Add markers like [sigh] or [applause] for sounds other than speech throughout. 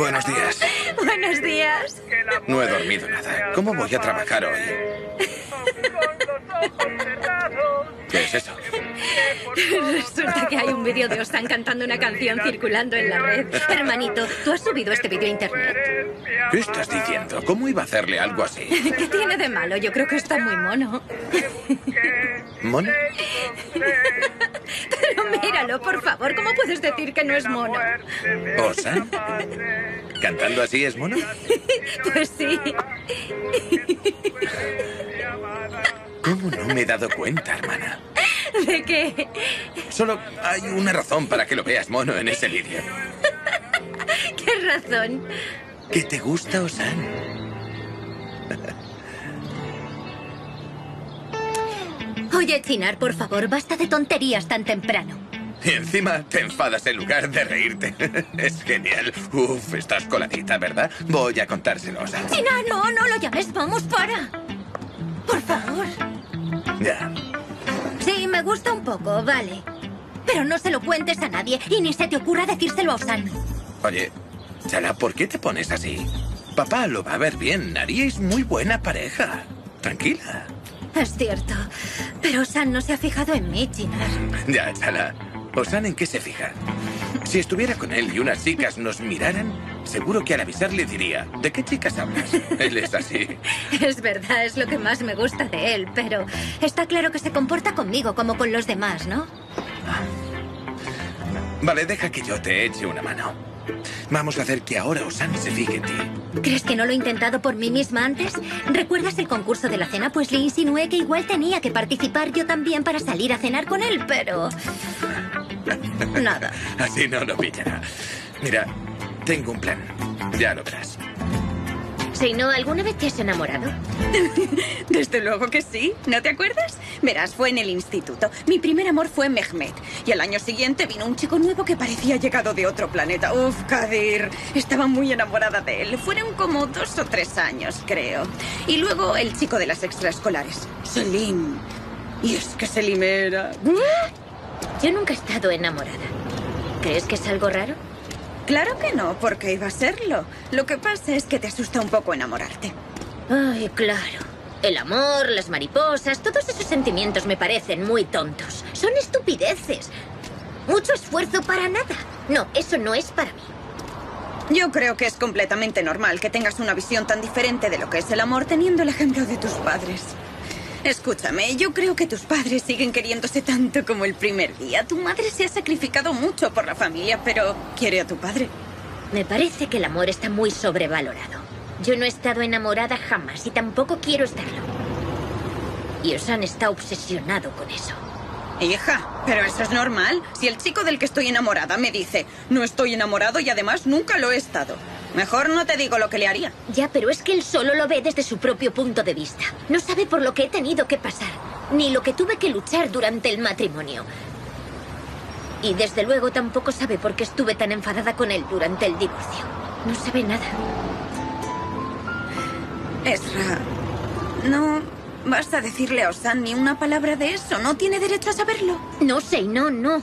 Buenos días. Buenos días. No he dormido nada. ¿Cómo voy a trabajar hoy? ¿Qué es eso? Resulta que hay un vídeo de Osan cantando una canción circulando en la red. Hermanito, ¿tú has subido este vídeo a internet? ¿Qué estás diciendo? ¿Cómo iba a hacerle algo así? ¿Qué tiene de malo? Yo creo que está muy mono. ¿Mono? Míralo, por favor. ¿Cómo puedes decir que no es mono? ¿Osan? ¿Cantando así es mono? [laughs] Pues sí. ¿Cómo no me he dado cuenta, hermana? ¿De qué? Solo hay una razón para que lo veas mono en ese vídeo. ¿Qué razón? ¿Que te gusta Osan? Oye, Chinar, por favor, basta de tonterías tan temprano. Y encima te enfadas en lugar de reírte. [laughs] Es genial. Uf, estás coladita, ¿verdad? Voy a contárselo a Osan. Chinar, no, no lo llames. Vamos, para. Por favor. Ya. Sí, me gusta un poco, vale. Pero no se lo cuentes a nadie y ni se te ocurra decírselo a Osan. Oye, Chala, ¿por qué te pones así? Papá lo va a ver bien. Haríais muy buena pareja. Tranquila. Es cierto. Pero Osan no se ha fijado en mí, Chinar. Ya, Chala. ¿Osan en qué se fija? Si estuviera con él y unas chicas nos miraran, seguro que al avisarle diría, ¿de qué chicas hablas? [laughs] Él es así. Es verdad, es lo que más me gusta de él, pero está claro que se comporta conmigo como con los demás, ¿no? Vale, deja que yo te eche una mano. Vamos a hacer que ahora Osan se fije en ti. ¿Crees que no lo he intentado por mí misma antes? ¿Recuerdas el concurso de la cena? Pues le insinué que igual tenía que participar yo también para salir a cenar con él, pero... Nada. Así no lo pillará. Mira, tengo un plan. Ya lo verás. ¿Alguna vez te has enamorado? [laughs] Desde luego que sí. ¿No te acuerdas? Verás, fue en el instituto. Mi primer amor fue Mehmet. Y al año siguiente vino un chico nuevo que parecía llegado de otro planeta. Uf, Kadir. Estaba muy enamorada de él. Fueron como dos o tres años, creo. Y luego el chico de las extraescolares, Selim. Y es que Selim era... Yo nunca he estado enamorada. ¿Crees que es algo raro? Claro que no, porque iba a serlo. Lo que pasa es que te asusta un poco enamorarte. Ay, claro. El amor, las mariposas, todos esos sentimientos me parecen muy tontos. Son estupideces. Mucho esfuerzo para nada. No, eso no es para mí. Yo creo que es completamente normal que tengas una visión tan diferente de lo que es el amor teniendo el ejemplo de tus padres. Escúchame, yo creo que tus padres siguen queriéndose tanto como el primer día. Tu madre se ha sacrificado mucho por la familia, pero quiere a tu padre. Me parece que el amor está muy sobrevalorado. Yo no he estado enamorada jamás y tampoco quiero estarlo. Y Osan está obsesionado con eso. Hija, pero eso es normal. Si el chico del que estoy enamorada me dice, no estoy enamorado y además nunca lo he estado. Mejor no te digo lo que le haría. Ya, pero es que él solo lo ve desde su propio punto de vista. No sabe por lo que he tenido que pasar, ni lo que tuve que luchar durante el matrimonio. Y desde luego tampoco sabe por qué estuve tan enfadada con él durante el divorcio. No sabe nada. Esra, no vas a decirle a Osan ni una palabra de eso. No tiene derecho a saberlo. No sé, no, no.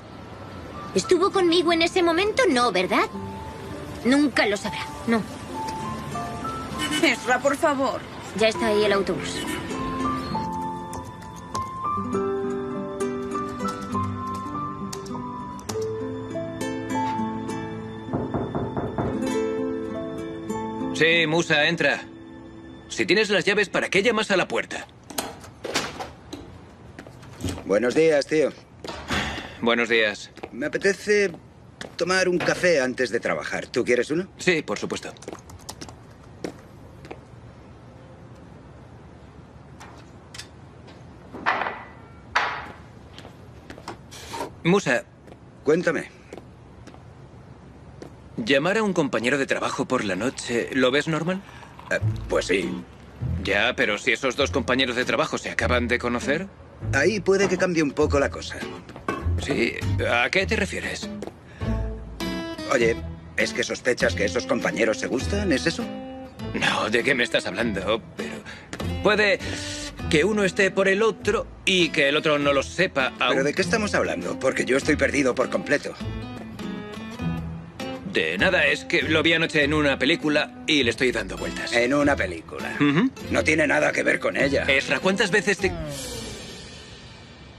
¿Estuvo conmigo en ese momento? No, ¿verdad? Nunca lo sabrá, no. Esra, por favor. Ya está ahí el autobús. Sí, Musa, entra. Si tienes las llaves, ¿para qué llamas a la puerta? Buenos días, tío. Buenos días. Me apetece tomar un café antes de trabajar. ¿Tú quieres uno? Sí, por supuesto. Musa, Cuéntame. llamar a un compañero de trabajo por la noche, ¿lo ves normal? Eh, pues sí. Ya, pero si esos dos compañeros de trabajo se acaban de conocer. Ahí puede que cambie un poco la cosa. Sí, ¿a qué te refieres? Oye, ¿es que sospechas que esos compañeros se gustan? ¿Es eso? No, ¿de qué me estás hablando? Pero puede que uno esté por el otro y que el otro no lo sepa aún. ¿Pero de qué estamos hablando? Porque yo estoy perdido por completo. De nada, es que lo vi anoche en una película y le estoy dando vueltas. En una película. No tiene nada que ver con ella. Esra, ¿cuántas veces te...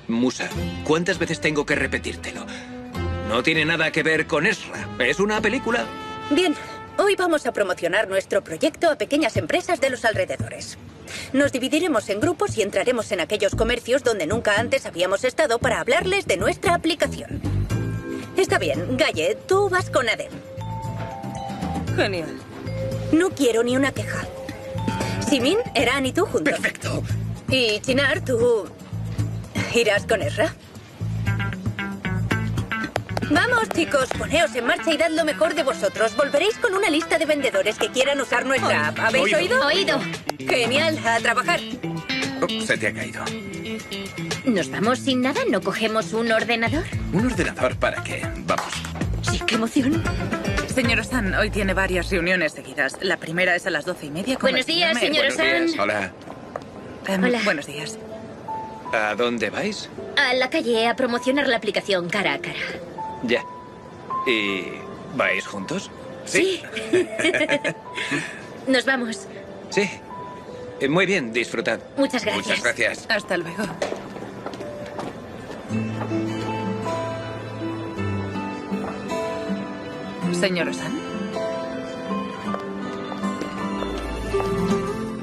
Musa, ¿cuántas veces tengo que repetírtelo? No tiene nada que ver con Esra. Es una película. Bien, hoy vamos a promocionar nuestro proyecto a pequeñas empresas de los alrededores. Nos dividiremos en grupos y entraremos en aquellos comercios donde nunca antes habíamos estado para hablarles de nuestra aplicación. Está bien, Galle, tú vas con Adem. Genial. No quiero ni una queja. Simin, Eran y tú juntos. Perfecto. Y Chinar, tú irás con Ezra. Vamos, chicos, poneos en marcha y dad lo mejor de vosotros. Volveréis con una lista de vendedores que quieran usar nuestra app. ¿Habéis Oído. oído? Oído. Genial, a trabajar. Oh, se te ha caído. ¿Nos vamos sin nada? ¿No cogemos un ordenador? ¿Un ordenador para qué? Vamos. Sí, qué emoción. Señor Osan, hoy tiene varias reuniones seguidas. La primera es a las doce y media. Buenos días, señor Osan. Hola. Em, Hola. Buenos días. ¿A dónde vais? A la calle a promocionar la aplicación cara a cara. Ya. ¿Y vais juntos? Sí. [laughs] Nos vamos. Sí. Eh, Muy bien, disfrutad. Muchas gracias. Muchas gracias. Hasta luego. Señor Osan.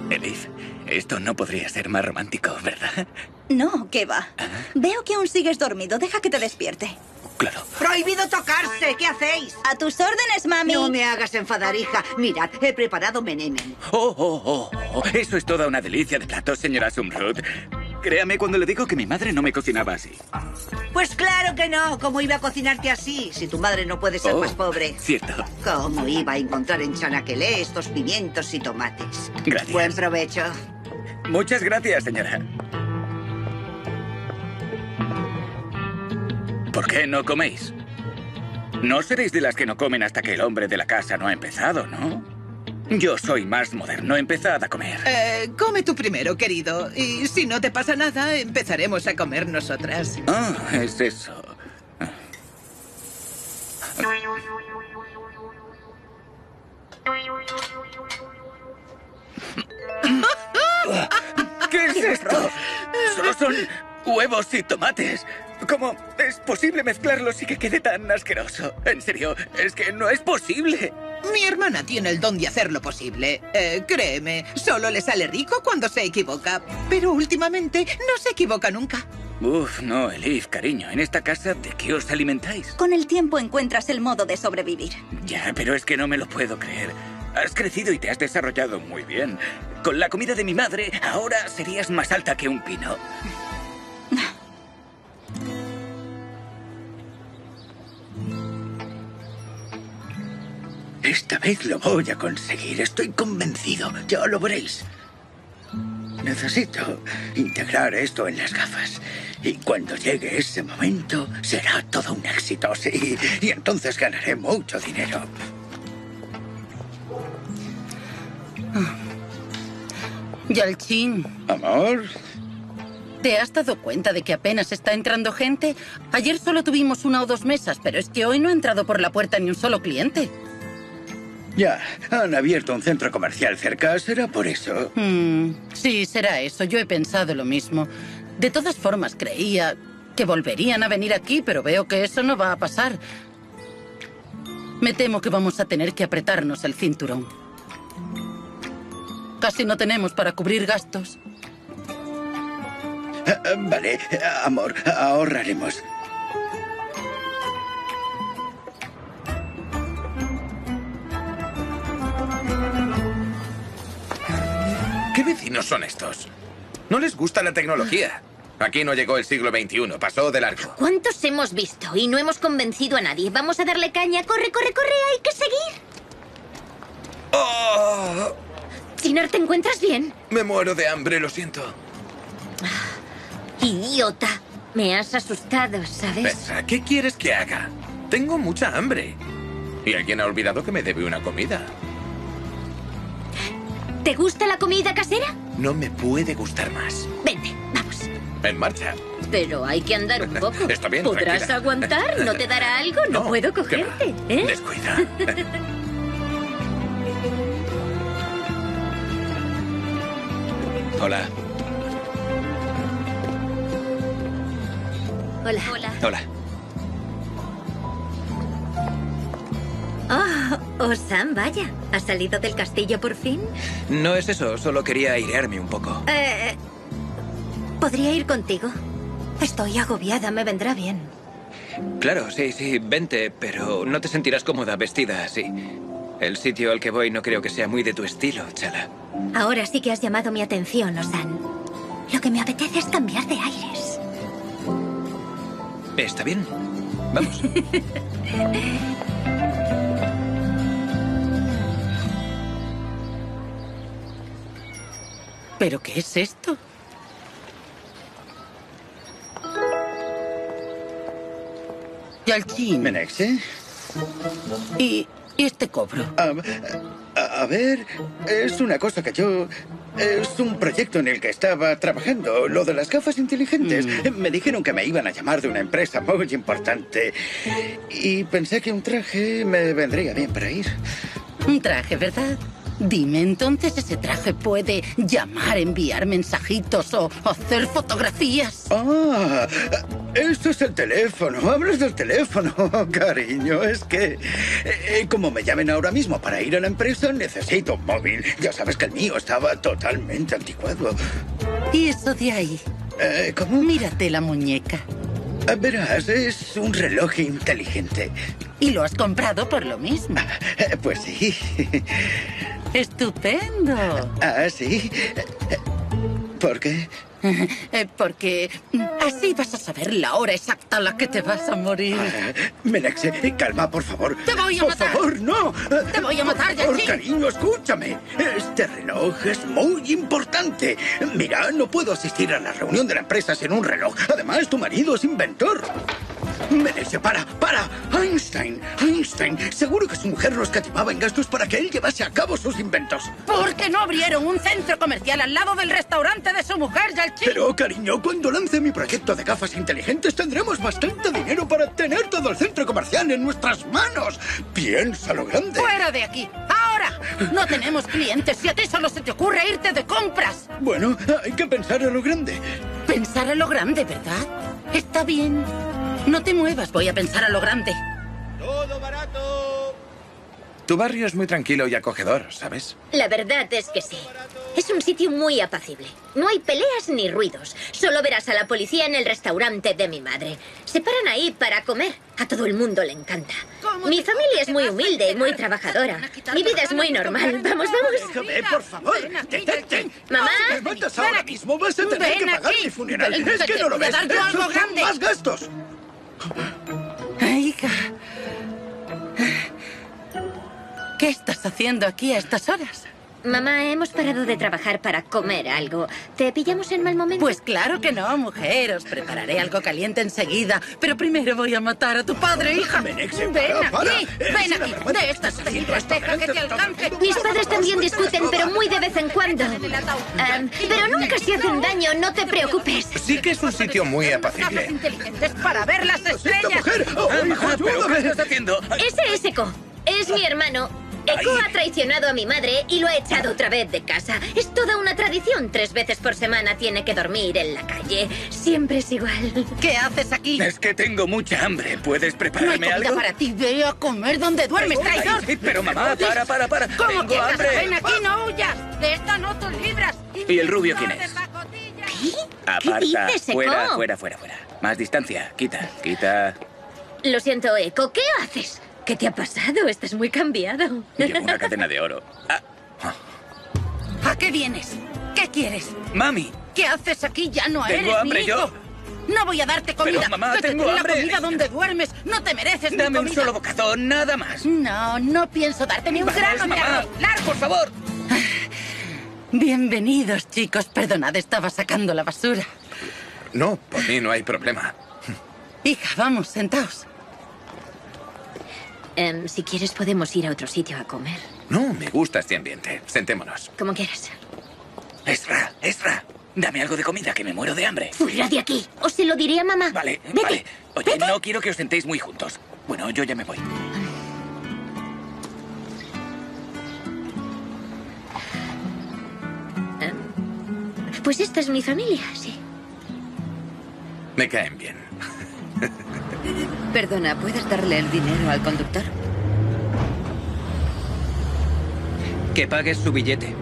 Elif, esto no podría ser más romántico, ¿verdad? No, ¿qué va? Veo que aún sigues dormido. Deja que te despierte. Claro. ¡Prohibido tocarse! ¿Qué hacéis? A tus órdenes, mami. No me hagas enfadar, hija. Mirad, he preparado menemen. Oh, oh, oh, oh, Eso es toda una delicia de platos, señora Sumrud. Créame cuando le digo que mi madre no me cocinaba así. Pues claro que no. ¿Cómo iba a cocinarte así? Si tu madre no puede ser Oh, más pobre. Cierto. ¿Cómo iba a encontrar en Chanaquelé estos pimientos y tomates? Gracias. Buen provecho. Muchas gracias, señora. ¿Por qué no coméis? No seréis de las que no comen hasta que el hombre de la casa no ha empezado, ¿no? Yo soy más moderno. Empezad a comer. Eh, come tú primero, querido. Y si no te pasa nada, empezaremos a comer nosotras. Ah, es eso. [laughs] ¿Qué es esto? Solo son huevos y tomates. ¿Cómo es posible mezclarlos y que quede tan asqueroso? En serio, es que no es posible. Mi hermana tiene el don de hacer lo posible. Eh, créeme, solo le sale rico cuando se equivoca. Pero últimamente no se equivoca nunca. Uf, no, Elif, cariño. En esta casa, ¿de qué os alimentáis? Con el tiempo encuentras el modo de sobrevivir. Ya, pero es que no me lo puedo creer. Has crecido y te has desarrollado muy bien. Con la comida de mi madre, ahora serías más alta que un pino. Esta vez lo voy a conseguir, estoy convencido. Ya lo veréis. Necesito integrar esto en las gafas. Y cuando llegue ese momento, será todo un éxito, sí. Y entonces ganaré mucho dinero. Yalchin, Amor, ¿te has dado cuenta de que apenas está entrando gente? Ayer solo tuvimos una o dos mesas, pero es que hoy no ha entrado por la puerta ni un solo cliente. ya, han abierto un centro comercial cerca, será por eso. Hmm, sí, será eso. Yo he pensado lo mismo. De todas formas, creía que volverían a venir aquí, pero veo que eso no va a pasar. Me temo que vamos a tener que apretarnos el cinturón. Casi no tenemos para cubrir gastos. Ah, ah, Vale, ah, amor, ahorraremos. ¿Qué vecinos son estos? No les gusta la tecnología. Aquí no llegó el siglo XXI, pasó de largo. ¿Cuántos hemos visto y no hemos convencido a nadie? Vamos a darle caña. Corre, corre, corre. Hay que seguir. Oh, Chinar, ¿te encuentras bien? me muero de hambre, lo siento. Idiota. Me has asustado, ¿sabes? Petra, ¿qué quieres que haga? Tengo mucha hambre. Y alguien ha olvidado que me debe una comida. ¿Te gusta la comida casera? No me puede gustar más. Vente, vamos. En marcha. pero hay que andar un poco. [laughs] Está bien, ¿Podrás tranquila. aguantar? ¿No te dará algo? No, [laughs] No, puedo cogerte, ¿eh? Descuida. [laughs] Hola. Hola. Hola. Hola. Oh, oh, Sam, vaya. ¿Has salido del castillo por fin? No es eso, solo quería airearme un poco. Eh, ¿Podría ir contigo? Estoy agobiada, me vendrá bien. Claro, sí, sí, vente, pero no te sentirás cómoda vestida así. El sitio al que voy no creo que sea muy de tu estilo, Chala. Ahora sí que has llamado mi atención, Osan. Lo que me apetece es cambiar de aires. ¿Está bien? Vamos. [laughs] ¿Pero qué es esto? Yalchin. ¿Menexe? ¿Y este cobro? A, ver, es una cosa que yo... Es un proyecto en el que estaba trabajando, lo de las gafas inteligentes. Me dijeron que me iban a llamar de una empresa muy importante. Y pensé que un traje me vendría bien para ir. Un traje, ¿verdad? Dime, entonces ese traje puede llamar, enviar mensajitos o hacer fotografías. Ah, esto es el teléfono. Hablas del teléfono, [laughs] cariño. Es que, eh, como me llamen ahora mismo para ir a la empresa, necesito un móvil. Ya sabes que el mío estaba totalmente anticuado. ¿Y eso de ahí? Eh, ¿Cómo? Mírate la muñeca. Ah, Verás, es un reloj inteligente. Y lo has comprado por lo mismo. [laughs] Eh, Pues sí. Estupendo. Ah, sí. ¿Por qué? Eh, Porque así vas a saber la hora exacta a la que te vas a morir. Menexe, calma, por favor. ¡Te voy a por matar! favor, no! ¡Te voy a matar, Por favor, cariño, escúchame. Este reloj es muy importante. Mira, no puedo asistir a la reunión de la empresa sin un reloj. Además, tu marido es inventor. Menexe, para, para. Einstein, Einstein. Seguro que su mujer no escatimaba en gastos para que él llevase a cabo sus inventos. ¿Por qué no abrieron un centro comercial al lado del restaurante de su mujer, Yalchin? Pero, cariño, cuando lance mi proyecto de gafas inteligentes tendremos bastante dinero para tener todo el centro comercial en nuestras manos. Piénsalo grande. ¡Fuera de aquí! ¡Ahora! No tenemos clientes y a ti solo se te ocurre irte de compras. Bueno, hay que pensar a lo grande. Pensar a lo grande, ¿verdad? Está bien. No te muevas, voy a pensar a lo grande. Tu barrio es muy tranquilo y acogedor, ¿sabes? La verdad es que sí. Es un sitio muy apacible. No hay peleas ni ruidos. Solo verás a la policía en el restaurante de mi madre. Se paran ahí para comer. A todo el mundo le encanta. Mi familia es muy humilde y muy trabajadora. Mi vida es muy normal. Vamos, vamos. Déjame, por favor. Detente. Mamá. Si me matas ahora mismo, vas a tener que pagar mi funeral. Es que no lo ves. son más gastos. Hija. ¿Qué estás haciendo aquí a estas horas? Mamá, hemos parado de trabajar para comer algo. ¿Te pillamos en mal momento? Pues claro que no, mujer. Os prepararé algo caliente enseguida. Pero primero voy a matar a tu padre, hija. Ven aquí, ven aquí. De estas películas, deja que te alcance. Mis padres también discuten, pero muy de vez en cuando. Am, pero nunca se hacen daño, no te preocupes. Sí que es un sitio muy apacible. inteligentes para ver las ¡Esta estrellas. mujer! ¡Oh, hijo, Mamá, ¿pero qué estás haciendo? Ese es Eco. Es mi hermano. Eco ha traicionado a mi madre y lo ha echado otra vez de casa. Es toda una tradición. Tres veces por semana tiene que dormir en la calle. Siempre es igual. ¿Qué haces aquí? Es que tengo mucha hambre. ¿Puedes No hay prepararme comida algo? para ti. Ve a comer donde duermes, traidor. pero mamá, para, para, para. ¿Cómo Tengo que hambre. Ven aquí, no huyas. De esta no tus libras. ¿Y el rubio quién es? ¿Qué dices, Eco? Fuera, fuera, fuera, fuera. Más distancia. Quita, quita. Lo siento, Eco. ¿Qué haces? ¿Qué te ha pasado? Estás muy cambiado. Llevo una cadena de oro. Ah, ¿A qué vienes? ¿Qué quieres? mami, ¿Qué haces aquí? Ya no Tengo eres hambre mi hijo. yo. No voy a darte comida. Pero, mamá, tengo hambre. la comida donde duermes. No te mereces mi dame un comida. solo bocado, nada más. No, no pienso darte ni un Vamos, grano de mamá, arroz. ¡Largo! por favor. Bienvenidos, chicos. Perdonad, estaba sacando la basura. No, por mí no hay problema. Hija, vamos, sentaos. Em, si quieres, podemos ir a otro sitio a comer. No, me gusta este ambiente. Sentémonos. Como quieras. Ezra, Ezra. Dame algo de comida, que me muero de hambre. Fuera de aquí. O se lo diré a mamá. Vale, Vete. vale. Oye, no quiero que os sentéis muy juntos. Bueno, yo ya me voy. Pues esta es mi familia, sí. Me caen bien. [laughs] Perdona, ¿puedes darle el dinero al conductor? Que pagues su billete.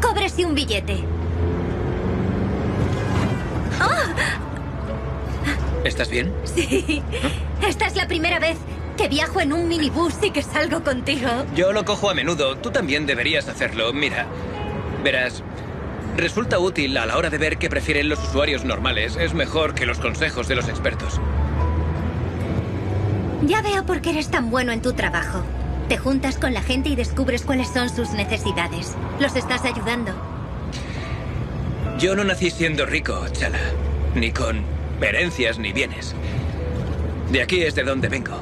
Cóbrese un billete. ¿Estás bien? Sí. Esta es la primera vez que viajo en un minibús y que salgo contigo. Yo lo cojo a menudo. Tú también deberías hacerlo. Mira, verás, resulta útil a la hora de ver qué prefieren los usuarios normales. Es mejor que los consejos de los expertos. Ya veo por qué eres tan bueno en tu trabajo. Te juntas con la gente y descubres cuáles son sus necesidades. Los estás ayudando. Yo no nací siendo rico, Chala. Ni con herencias ni bienes. De aquí es de donde vengo.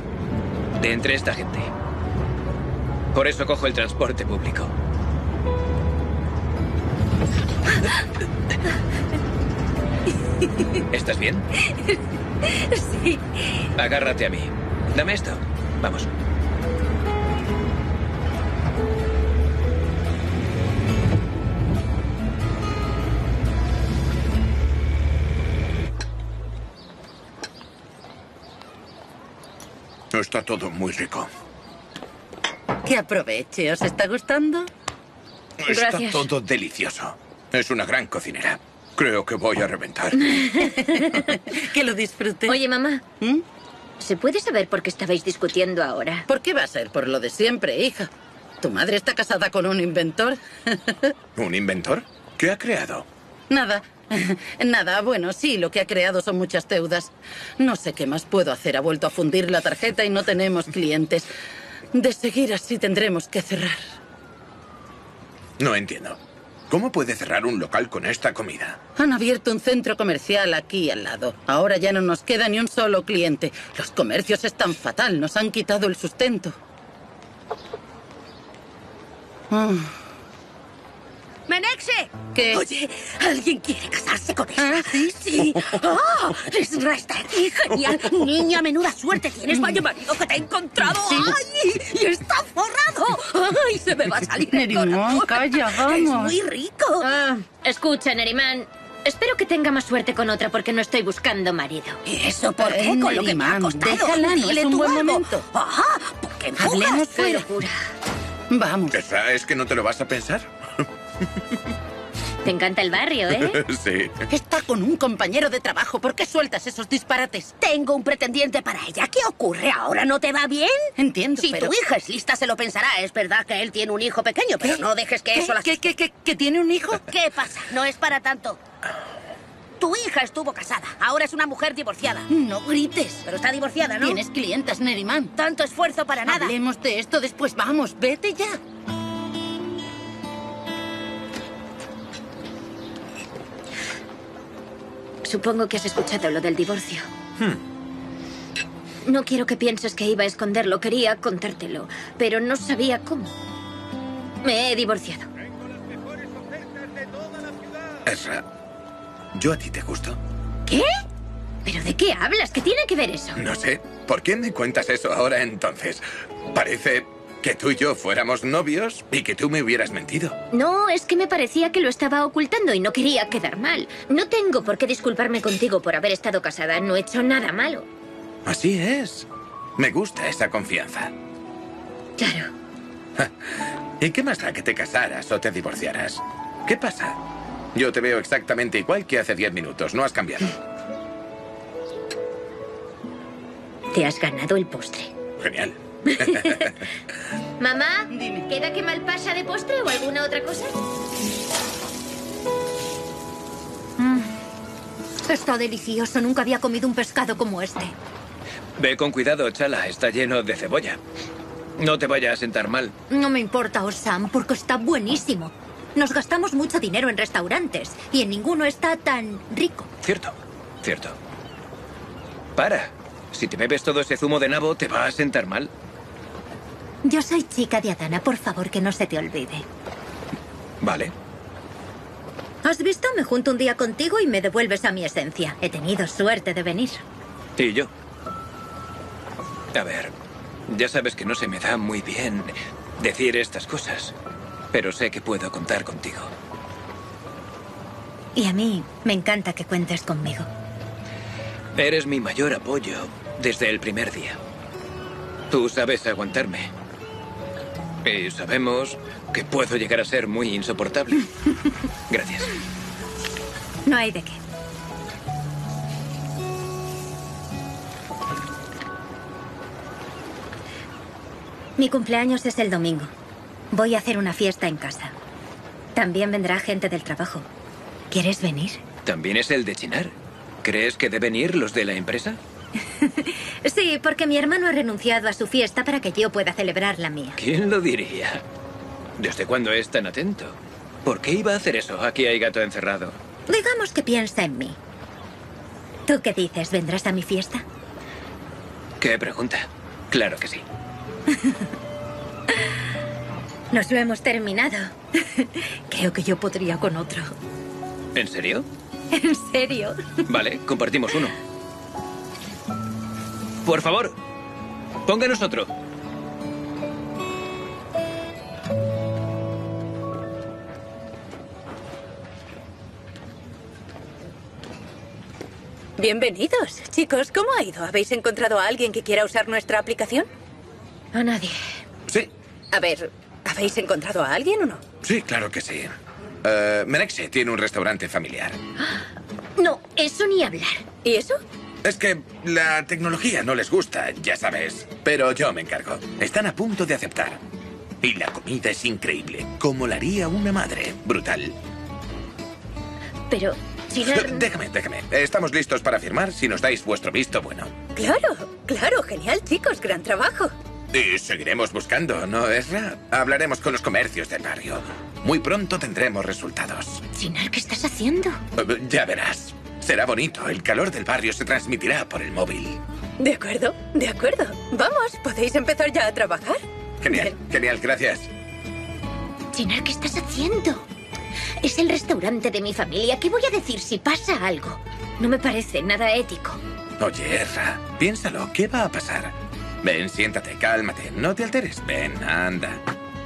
De entre esta gente. Por eso cojo el transporte público. ¿Estás bien? Sí. Agárrate a mí. Dame esto. Vamos. Está todo muy rico. Que aproveche. ¿Os está gustando? Está Gracias. todo delicioso. Es una gran cocinera. Creo que voy a reventar. [laughs] que lo disfrute. Oye, mamá. ¿Se puede saber por qué estabais discutiendo ahora? ¿Por qué va a ser? Por lo de siempre, hija. ¿Tu madre está casada con un inventor? [laughs] ¿Un inventor? ¿Qué ha creado? Nada. [laughs] Nada, bueno, sí, lo que ha creado son muchas deudas. No sé qué más puedo hacer. Ha vuelto a fundir la tarjeta y no tenemos clientes. De seguir así tendremos que cerrar. No entiendo. ¿Cómo puede cerrar un local con esta comida? Han abierto un centro comercial aquí al lado. Ahora ya no nos queda ni un solo cliente. Los comercios están fatal. Nos han quitado el sustento. Ah, ¡Menexe! ¿Qué? Oye, ¿alguien quiere casarse con esta? sí? ¡Ah! ¡Es está aquí! [laughs] ¡Genial! Niña, menuda suerte tienes. Vaya marido que te he encontrado. ¡Ay! ¡Y está forrado! ¡Ay! Se me va a salir el calla, Es vamos. muy rico. Ah, escucha, Neriman. Espero que tenga más suerte con otra porque no estoy buscando marido. ¿Y eso por qué? Eh, Con lo que me ha Nerimán, costado. déjala, no es un buen algo. momento. ¡Ajá! ¿Por qué empujas? Hablemos ¡Qué fuera. locura! Vamos. ¿Esa es que no te lo vas a pensar? [laughs] Te encanta el barrio, ¿eh? [laughs] sí. Está con un compañero de trabajo. ¿Por qué sueltas esos disparates? Tengo un pretendiente para ella. ¿Qué ocurre? ¿Ahora no te va bien? Entiendo, Si pero... tu hija es lista, se lo pensará. Es verdad que él tiene un hijo pequeño, pero no dejes que ¿Qué? eso la... ¿Qué, qué, qué, que tiene un hijo? [laughs] ¿Qué pasa? No es para tanto. Tu hija estuvo casada. Ahora es una mujer divorciada. No grites. Pero está divorciada, ¿no? Tienes clientas, Neriman. Tanto esfuerzo para nada. Hablemos de esto después. Vamos, vete ya. Supongo que has escuchado lo del divorcio. No quiero que pienses que iba a esconderlo. Quería contártelo, pero no sabía cómo. Me he divorciado. Ezra, ¿yo a ti te gusto? ¿Qué? ¿Pero de qué hablas? ¿Qué tiene que ver eso? No sé. ¿Por qué me cuentas eso ahora entonces? Parece que tú y yo fuéramos novios y que tú me hubieras mentido. No, es que me parecía que lo estaba ocultando y no quería quedar mal. No tengo por qué disculparme contigo por haber estado casada. No he hecho nada malo. Así es. Me gusta esa confianza. Claro. [laughs] ¿Y qué más da que te casaras o te divorciaras? ¿Qué pasa? Yo te veo exactamente igual que hace diez minutos. No has cambiado. Te has ganado el postre. Genial. [laughs] Mamá, ¿queda que mal pasa de postre o alguna otra cosa? Está delicioso. Nunca había comido un pescado como este. Ve con cuidado, Chala. Está lleno de cebolla. No te vaya a sentar mal. No me importa, Osam, porque está buenísimo. Nos gastamos mucho dinero en restaurantes y en ninguno está tan rico. Cierto, cierto. Para. Si te bebes todo ese zumo de nabo, te va a sentar mal. Yo soy chica de Adana, por favor, que no se te olvide. Vale. ¿Has visto? Me junto un día contigo y me devuelves a mi esencia. He tenido suerte de venir. Y yo. A ver, ya sabes que no se me da muy bien decir estas cosas, pero sé que puedo contar contigo. Y a mí me encanta que cuentes conmigo. Eres mi mayor apoyo desde el primer día. Tú sabes aguantarme. Y sabemos que puedo llegar a ser muy insoportable. [laughs] Gracias. No hay de qué. Mi cumpleaños es el domingo. Voy a hacer una fiesta en casa. También vendrá gente del trabajo. ¿Quieres venir? ¿También es el de Chinar? ¿Crees que deben ir los de la empresa? [laughs] Sí, porque mi hermano ha renunciado a su fiesta para que yo pueda celebrar la mía. ¿Quién lo diría? ¿Desde cuándo es tan atento? ¿Por qué iba a hacer eso? Aquí hay gato encerrado. Digamos que piensa en mí. ¿Tú qué dices? ¿Vendrás a mi fiesta? ¿Qué pregunta? Claro que sí. [laughs] Nos lo hemos terminado. [laughs] Creo que yo podría con otro. ¿En serio? ¿En serio? Vale, compartimos uno. Por favor, pónganos otro. Bienvenidos. Chicos, ¿cómo ha ido? ¿Habéis encontrado a alguien que quiera usar nuestra aplicación? A nadie. Sí, A ver, ¿habéis encontrado a alguien o no? sí, claro que sí. Eh, Menexe tiene un restaurante familiar. [gasps] No, eso ni hablar. ¿Y eso? Es que la tecnología no les gusta, ya sabes. Pero yo me encargo. Están a punto de aceptar. Y la comida es increíble, como la haría una madre. Brutal. Pero, Chinar... [laughs] Déjame, déjame. Estamos listos para firmar si nos dais vuestro visto bueno. Claro, claro, genial, chicos, gran trabajo. Y seguiremos buscando, ¿no, Ezra? Hablaremos con los comercios del barrio. Muy pronto tendremos resultados. Chinar, ¿qué estás haciendo? Ya verás. Será bonito. El calor del barrio se transmitirá por el móvil. De acuerdo, de acuerdo. Vamos, ¿podéis empezar ya a trabajar? Genial, genial, gracias. Chinar, ¿qué estás haciendo? Es el restaurante de mi familia. ¿Qué voy a decir si pasa algo? No me parece nada ético. Oye, Ezra, piénsalo. ¿Qué va a pasar? Ven, siéntate, cálmate. No te alteres. Ven, anda.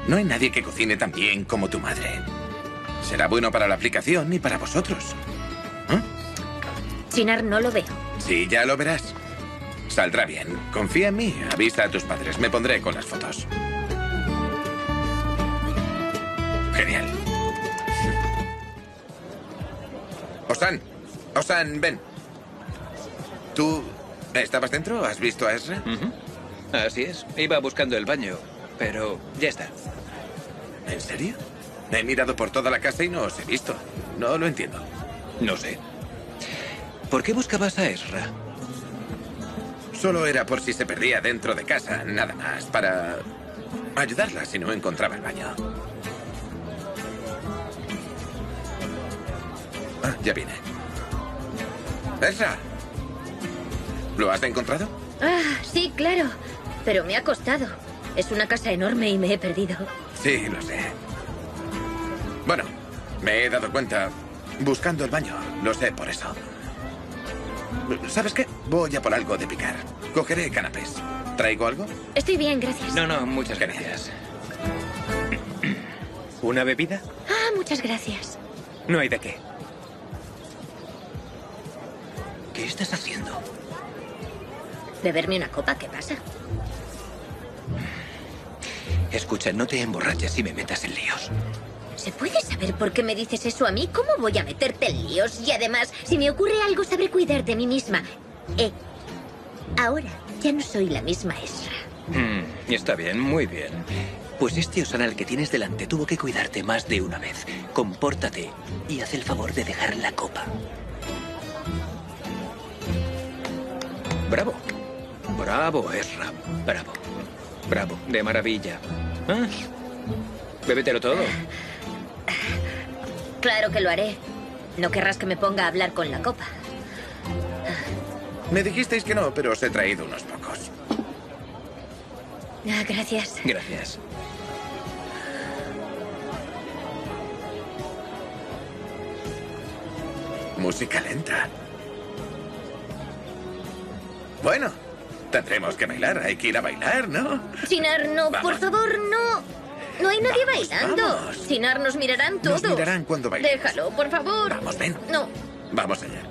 No hay nadie que cocine tan bien como tu madre. Será bueno para la aplicación y para vosotros. Chinar, no lo veo. Sí, ya lo verás. Saldrá bien. Confía en mí. Avisa a tus padres. Me pondré con las fotos. Genial. Osan. Osan, ven. ¿Tú estabas dentro? ¿Has visto a Ezra? Así es. Iba buscando el baño, pero ya está. ¿En serio? He mirado por toda la casa y no os he visto. No lo entiendo. No sé. ¿Por qué buscabas a Ezra? Solo era por si se perdía dentro de casa, nada más, para ayudarla si no encontraba el baño. Ah, ya viene. Ezra. ¿Lo has encontrado? Ah, sí, claro. Pero me ha costado. Es una casa enorme y me he perdido. Sí, lo sé. Bueno, me he dado cuenta buscando el baño. Lo sé por eso. ¿Sabes qué? Voy a por algo de picar. Cogeré canapés. ¿Traigo algo? Estoy bien, gracias. No, no, muchas gracias. ¿Una bebida? Ah, muchas gracias. No hay de qué. ¿Qué estás haciendo? ¿Beberme una copa? ¿Qué pasa? Escucha, no te emborraches y me metas en líos. ¿Se puede saber por qué me dices eso a mí? ¿Cómo voy a meterte en líos? Y además, si me ocurre algo, sabré cuidar de mí misma. Eh, ahora ya no soy la misma Ezra. Mm, está bien, muy bien. Pues este Osana al que tienes delante tuvo que cuidarte más de una vez. Compórtate y haz el favor de dejar la copa. Bravo. Bravo, Ezra. Bravo. Bravo. De maravilla. Ah, Bébetelo todo. Claro que lo haré. No querrás que me ponga a hablar con la copa. Me dijisteis que no, pero os he traído unos pocos. Ah, gracias. Gracias. Música lenta. Bueno, tendremos que bailar. Hay que ir a bailar, ¿no? Chinar, no, por favor, no. No hay nadie bailando. vamos. Chinar, nos mirarán Nos todos. mirarán cuando bailemos. Déjalo, por favor. Vamos, ven. No. Vamos allá.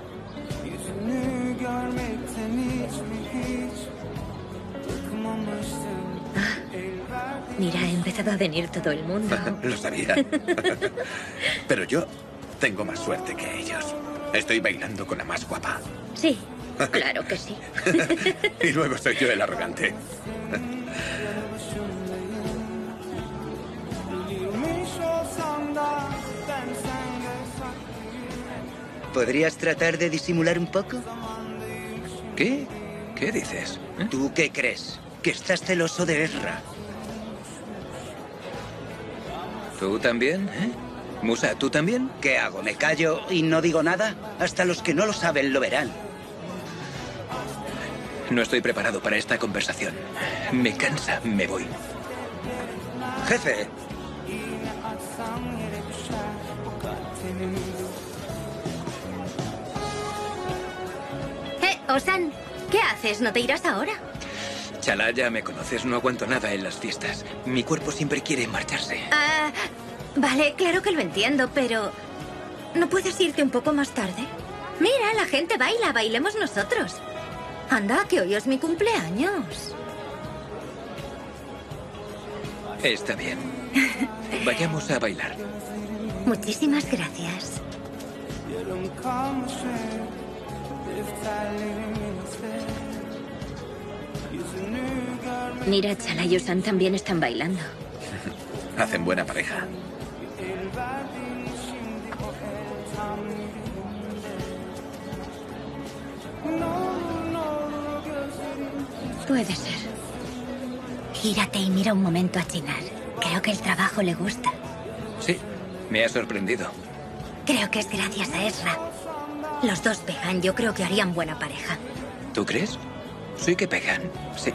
Mira, ha empezado a venir todo el mundo. [laughs] Lo sabía. [laughs] Pero yo tengo más suerte que ellos. Estoy bailando con la más guapa. Sí, [laughs] claro que sí. Y luego soy yo el arrogante. ¿Podrías tratar de disimular un poco? ¿Qué? ¿Qué dices? ¿Tú qué crees? Que estás celoso de Ezra. ¿Tú también? ¿Eh? Musa, ¿tú también? ¿Qué hago? ¿Me callo y no digo nada? Hasta los que no lo saben lo verán. No estoy preparado para esta conversación. Me cansa, me voy. Jefe, Osan, ¿qué haces? ¿No te irás ahora? Chala, ya me conoces, no aguanto nada en las fiestas. Mi cuerpo siempre quiere marcharse. Ah, vale, claro que lo entiendo, pero... ¿No puedes irte un poco más tarde? Mira, la gente baila, bailemos nosotros. Anda, que hoy es mi cumpleaños. Está bien. Vayamos a bailar. [laughs] Muchísimas gracias. Mira, Chala y Osan también están bailando. [laughs] Hacen buena pareja. Puede ser. Gírate y mira un momento a Chinar. Creo que el trabajo le gusta. Sí, me ha sorprendido. Creo que es gracias a Ezra. Los dos pegan, yo creo que harían buena pareja. ¿Tú crees? Sí que pegan, sí.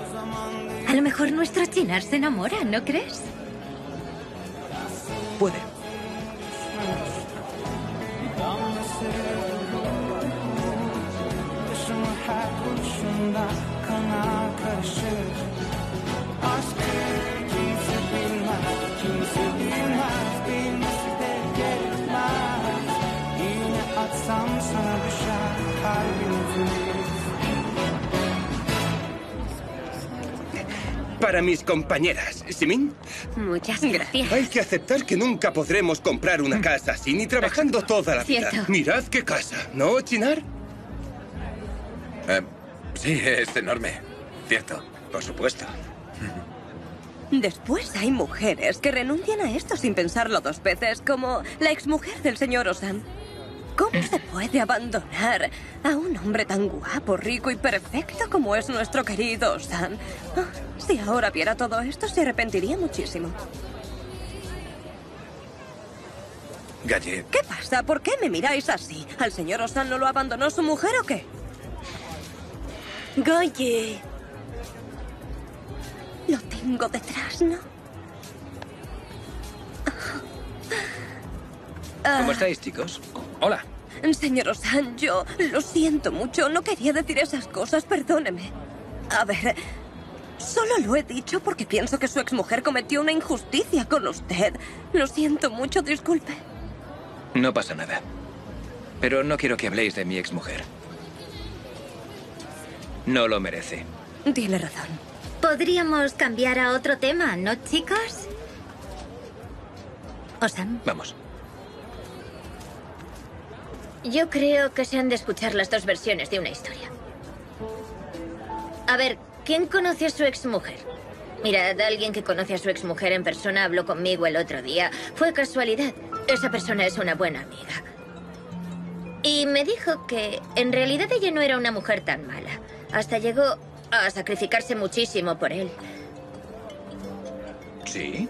A lo mejor nuestro Chinar se enamora, ¿no crees? Puede. Para mis compañeras, ¿Simin? Muchas gracias. Hay que aceptar que nunca podremos comprar una casa así, ni trabajando toda la vida. Cierto. Mirad qué casa, ¿no, Chinar? Eh, sí, es enorme. Cierto. Por supuesto. Después hay mujeres que renuncian a esto sin pensarlo dos veces, como la exmujer del señor Osan. ¿Cómo se puede abandonar a un hombre tan guapo, rico y perfecto como es nuestro querido Osan? Ah, si ahora viera todo esto, se arrepentiría muchísimo. Gallet, ¿Qué pasa? ¿Por qué me miráis así? ¿Al señor Osan no lo abandonó su mujer o qué? Goye. Lo tengo detrás, ¿no? ¿Cómo estáis, chicos? Hola. Señor Osan, yo lo siento mucho. No quería decir esas cosas, perdóneme. A ver, solo lo he dicho porque pienso que su exmujer cometió una injusticia con usted. Lo siento mucho, disculpe. No pasa nada. Pero no quiero que habléis de mi exmujer. No lo merece. Tiene razón. Podríamos cambiar a otro tema, ¿no, chicos? Osan. Vamos. Yo creo que se han de escuchar las dos versiones de una historia. A ver, ¿quién conoce a su exmujer? Mirad, alguien que conoce a su exmujer en persona habló conmigo el otro día. Fue casualidad. Esa persona es una buena amiga. Y me dijo que en realidad ella no era una mujer tan mala. Hasta llegó a sacrificarse muchísimo por él. ¿Sí?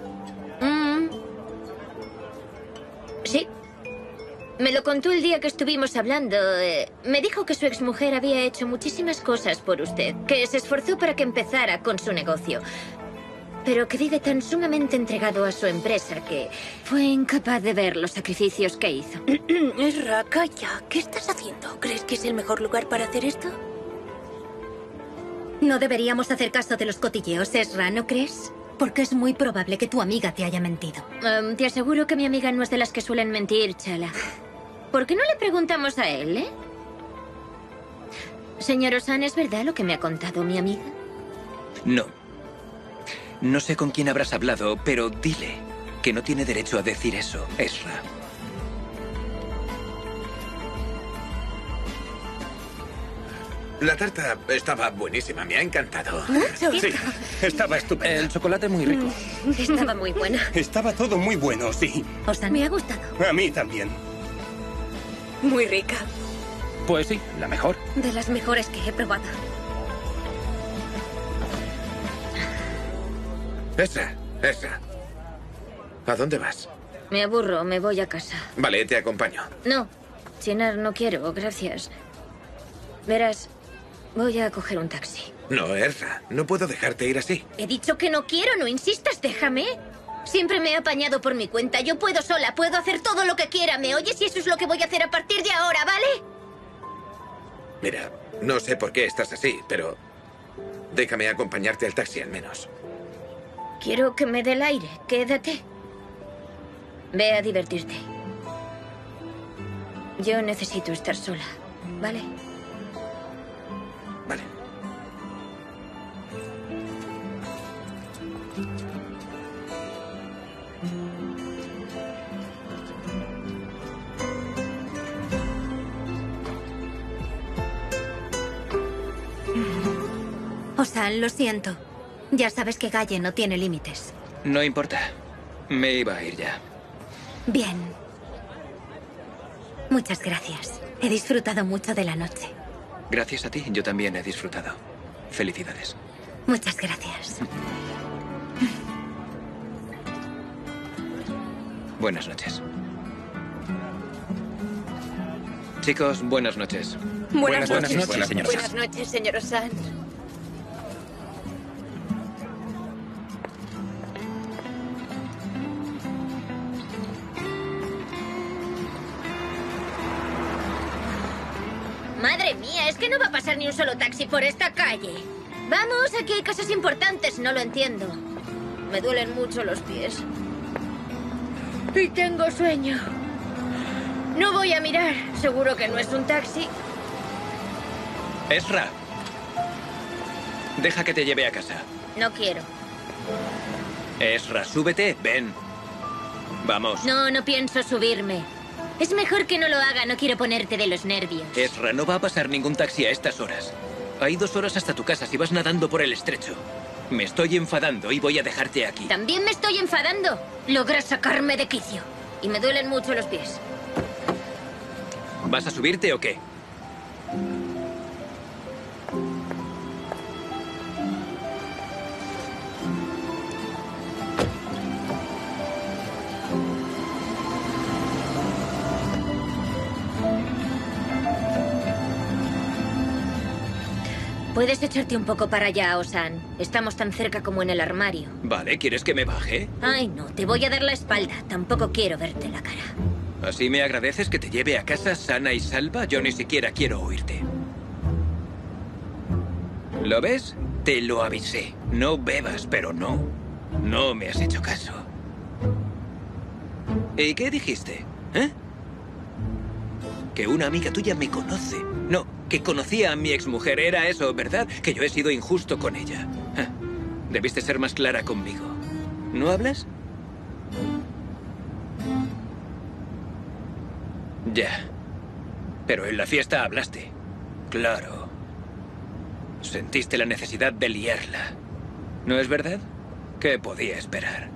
Me lo contó el día que estuvimos hablando. eh, me dijo que su exmujer había hecho muchísimas cosas por usted, que se esforzó para que empezara con su negocio. pero que vive tan sumamente entregado a su empresa que fue incapaz de ver los sacrificios que hizo. [clears throat] Esra, calla. ¿Qué estás haciendo? ¿Crees que es el mejor lugar para hacer esto? No deberíamos hacer caso de los cotilleos, Esra, ¿no crees? Porque es muy probable que tu amiga te haya mentido. Em, te aseguro que mi amiga no es de las que suelen mentir, Chala. ¿Por qué no le preguntamos a él, eh? Señor Osan, ¿es verdad lo que me ha contado mi amiga? No. No sé con quién habrás hablado, pero dile que no tiene derecho a decir eso, Esra. La tarta estaba buenísima, me ha encantado. Sí, estaba estupendo. El chocolate muy rico. Estaba muy buena. Estaba todo muy bueno, sí. Osan, me ha gustado. A mí también. Muy rica. Pues sí, la mejor. De las mejores que he probado. Esa, esa. ¿A dónde vas? Me aburro, me voy a casa. Vale, te acompaño. No, Chinar, no quiero, gracias. Verás, voy a coger un taxi. No, Erza, no puedo dejarte ir así. He dicho que no quiero, no insistas, déjame. Siempre me he apañado por mi cuenta. Yo puedo sola, puedo hacer todo lo que quiera. ¿Me oyes? Y eso es lo que voy a hacer a partir de ahora, ¿vale? Mira, no sé por qué estás así, pero déjame acompañarte al taxi al menos. Quiero que me dé el aire. Quédate. Ve a divertirte. Yo necesito estar sola, ¿vale? Vale. Osan, lo siento. Ya sabes que Galle no tiene límites. No importa. Me iba a ir ya. Bien. Muchas gracias. He disfrutado mucho de la noche. Gracias a ti, yo también he disfrutado. Felicidades. Muchas gracias. Buenas noches. Chicos, buenas noches. Buenas, Buenas noches. noches, señor Buenas noches, señor Osan. Es que no va a pasar ni un solo taxi por esta calle. Vamos, aquí hay cosas importantes, no lo entiendo. Me duelen mucho los pies. Y tengo sueño. No voy a mirar. Seguro que no es un taxi. Esra. Deja que te lleve a casa. No quiero. Esra, súbete. Ven. Vamos. No, no pienso subirme. Es mejor que no lo haga, no quiero ponerte de los nervios. Esra, no va a pasar ningún taxi a estas horas. Hay dos horas hasta tu casa si vas nadando por el estrecho. Me estoy enfadando y voy a dejarte aquí. También me estoy enfadando. Logras sacarme de quicio. Y me duelen mucho los pies. ¿Vas a subirte o qué? Puedes echarte un poco para allá, Osan. Estamos tan cerca como en el armario. Vale, ¿quieres que me baje? Ay, no, te voy a dar la espalda. Tampoco quiero verte la cara. ¿Así me agradeces que te lleve a casa sana y salva? Yo ni siquiera quiero oírte. ¿Lo ves? Te lo avisé. No bebas, pero no. No me has hecho caso. ¿Y qué dijiste? ¿Eh? Que una amiga tuya me conoce. No, que conocía a mi exmujer. Era eso, ¿verdad? Que yo he sido injusto con ella. Ah, Debiste ser más clara conmigo. ¿No hablas? Ya. Pero en la fiesta hablaste. Claro. Sentiste la necesidad de liarla. ¿No es verdad? ¿Qué podía esperar?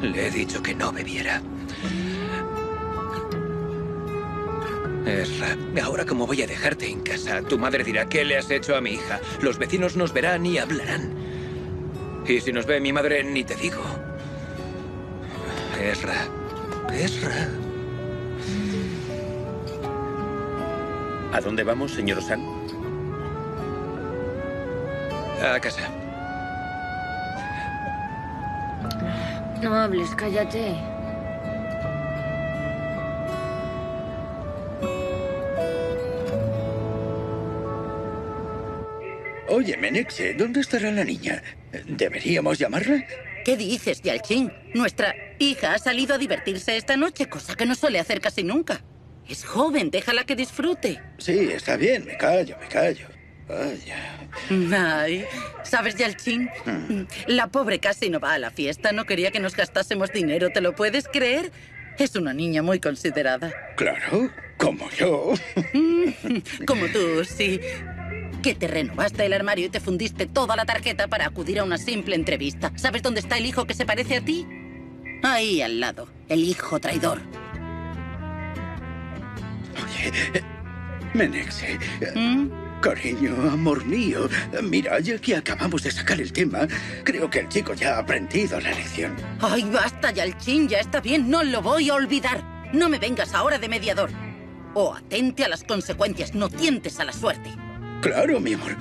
Le he dicho que no bebiera. Esra, ahora cómo voy a dejarte en casa. Tu madre dirá, ¿qué le has hecho a mi hija? Los vecinos nos verán y hablarán. Y si nos ve mi madre, ni te digo. Esra, Esra. ¿A dónde vamos, señor Osan? A casa. No hables, cállate. Oye, Menexe, ¿dónde estará la niña? ¿Deberíamos llamarla? ¿Qué dices, Yalchin? Nuestra hija ha salido a divertirse esta noche, cosa que no suele hacer casi nunca. Es joven, déjala que disfrute. Sí, está bien, me callo, me callo. Ay, ¿sabes, Yalchin? La pobre casi no va a la fiesta, no quería que nos gastásemos dinero, ¿te lo puedes creer? Es una niña muy considerada. Claro, como yo. Como tú, sí. Que te renovaste el armario y te fundiste toda la tarjeta para acudir a una simple entrevista. ¿Sabes dónde está el hijo que se parece a ti? Ahí al lado, el hijo traidor. Oye, Menexe, cariño, amor mío, mira, ya que acabamos de sacar el tema, creo que el chico ya ha aprendido la lección. Ay, basta, Yalchin, ya está bien, no lo voy a olvidar. No me vengas ahora de mediador. O atente a las consecuencias, no tientes a la suerte. Claro, mi amor,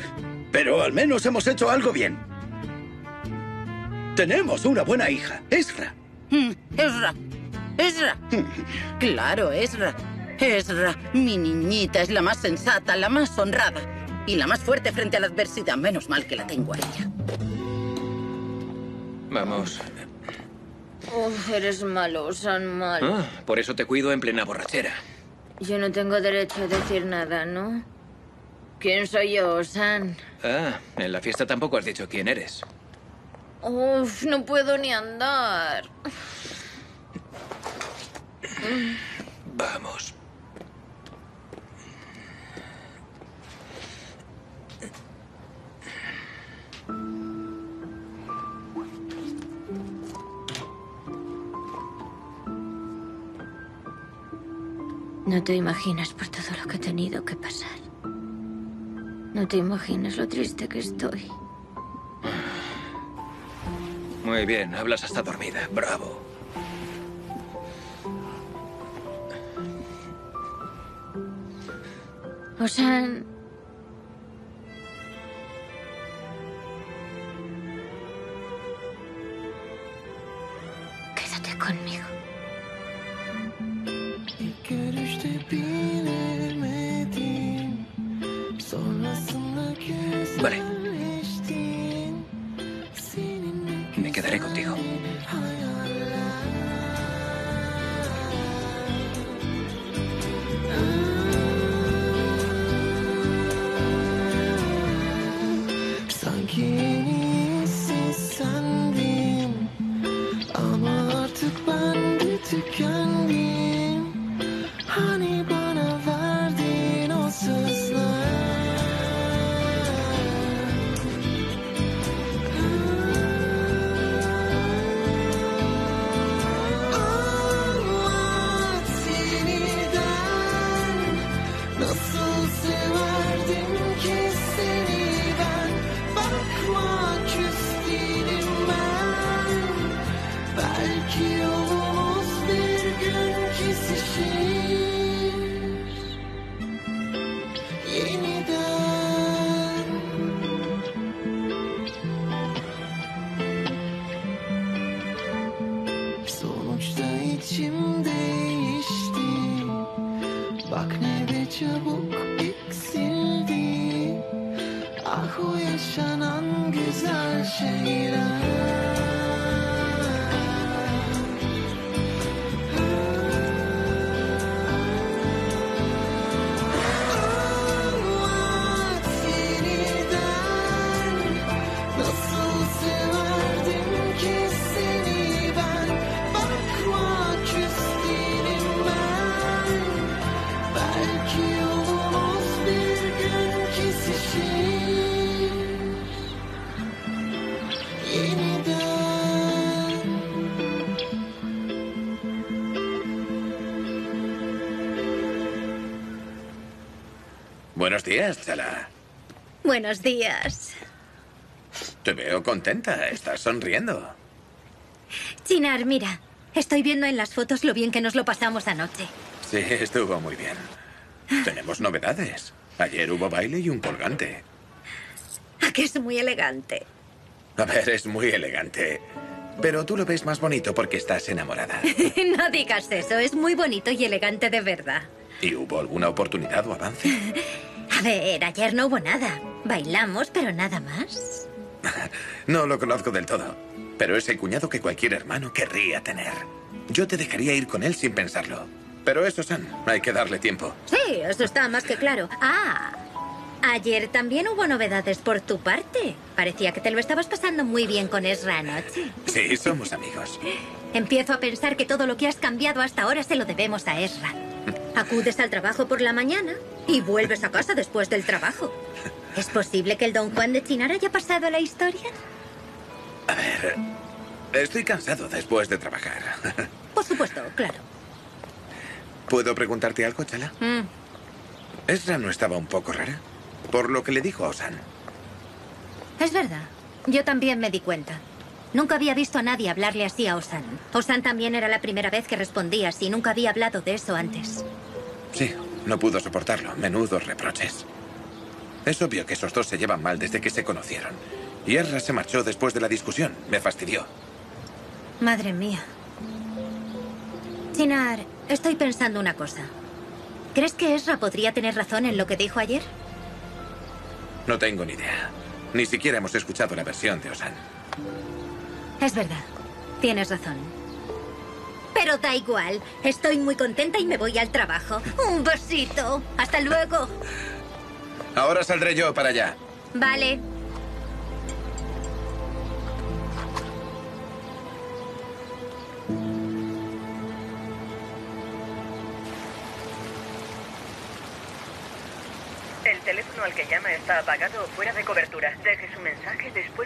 pero al menos hemos hecho algo bien. Tenemos una buena hija, Esra. Mm, Esra, Esra. Claro, Esra. Esra, mi niñita, es la más sensata, la más honrada y la más fuerte frente a la adversidad. Menos mal que la tengo a ella. Vamos. Uf, eres malo, San malo. Ah, por eso te cuido en plena borrachera. Yo no tengo derecho a decir nada, ¿no? ¿Quién soy yo, San? Ah, en la fiesta tampoco has dicho quién eres. Uf, no puedo ni andar. Vamos. No te imaginas por todo lo que he tenido que pasar. No te imaginas lo triste que estoy. Muy bien, hablas hasta dormida. Bravo. Osan. Quédate in Buenos días, Chala. Buenos días. Te veo contenta. Estás sonriendo. Chinar, mira. Estoy viendo en las fotos lo bien que nos lo pasamos anoche. Sí, estuvo muy bien. Tenemos novedades. Ayer hubo baile y un colgante. ¿A que es muy elegante? A ver, es muy elegante. Pero tú lo ves más bonito porque estás enamorada. [laughs] no digas eso. Es muy bonito y elegante de verdad. ¿Y hubo alguna oportunidad o avance? [laughs] A ver, ayer no hubo nada. Bailamos, pero nada más. [laughs] No lo conozco del todo. Pero es el cuñado que cualquier hermano querría tener. Yo te dejaría ir con él sin pensarlo. Pero eso, San, hay que darle tiempo. Sí, eso está más que claro. Ah, ayer también hubo novedades por tu parte. Parecía que te lo estabas pasando muy bien con Ezra anoche. Sí, somos amigos. [laughs] Empiezo a pensar que todo lo que has cambiado hasta ahora se lo debemos a Ezra. Acudes al trabajo por la mañana y vuelves a casa después del trabajo. ¿Es posible que el don Juan de Chinar haya pasado a la historia? A ver, estoy cansado después de trabajar. [laughs] Por supuesto, claro. ¿Puedo preguntarte algo, Chala? Mm. ¿Ezra no estaba un poco rara? Por lo que le dijo a Osan. Es verdad. Yo también me di cuenta. Nunca había visto a nadie hablarle así a Osan. Osan también era la primera vez que respondía así. Nunca había hablado de eso antes. Sí, no pudo soportarlo. Menudos reproches. Es obvio que esos dos se llevan mal desde que se conocieron. Y Ezra se marchó después de la discusión. Me fastidió. Madre mía. Chinar, estoy pensando una cosa. ¿Crees que Ezra podría tener razón en lo que dijo ayer? No tengo ni idea. Ni siquiera hemos escuchado la versión de Osan. Es verdad. Tienes razón. Pero da igual. Estoy muy contenta y me voy al trabajo. Un besito. Hasta luego. Ahora saldré yo para allá. Vale. El teléfono al que llama está apagado o fuera de cobertura. Deje su mensaje después